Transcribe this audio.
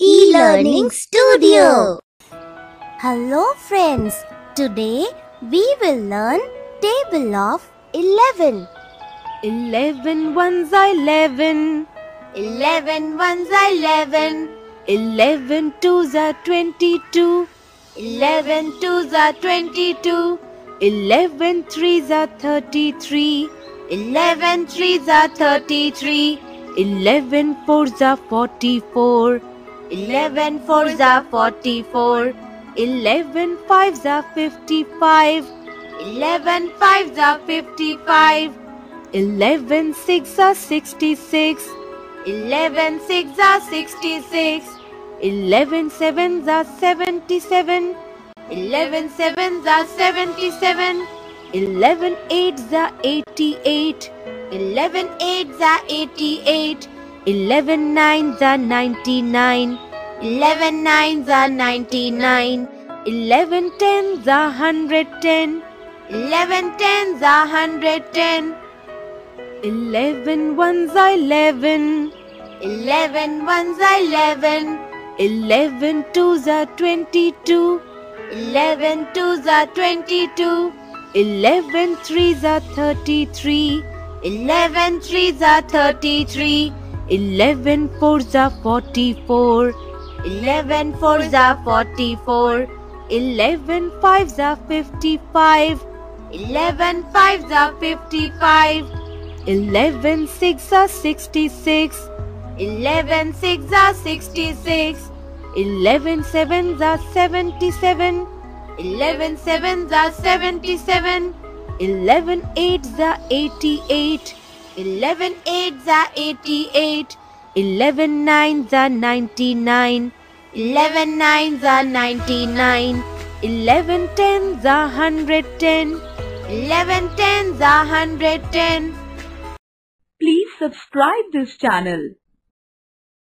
e-learning studio. Hello friends, today we will learn table of 11. 11 ones are 11. 11 ones are 11. 11 twos are 22. 11 twos are 22. 11 threes are 33. 11 threes are 33. 11 fours are 44. 11 fours are 44. 11 fives are 55. 11 fives are 55. 11 six are 66. 11 six are 66. 11 sevens are 77. 11 sevens are 77. 11 eights are 88. 11 eights are 88. 11 nines are 99. 11 nines are 99. 11 tens are 110. 11 tens are 110. 11 ones are 11. 11 ones are 11. 11 twos are 22. 11 twos are 22. 11 threes are 33. 11 threes are 33. 11 fours are 44. 11 fours are 44. 11 fives are 55. 11 fives are 55. 11 six are 66. 11 six are 66. 11 sevens are 77. 11 sevens are 77. 11 eights are 88. 11 eights are 88. 11 nines are 99. 11 nines are 99. 11 tens are 110. 11 tens are 110. Please subscribe this channel.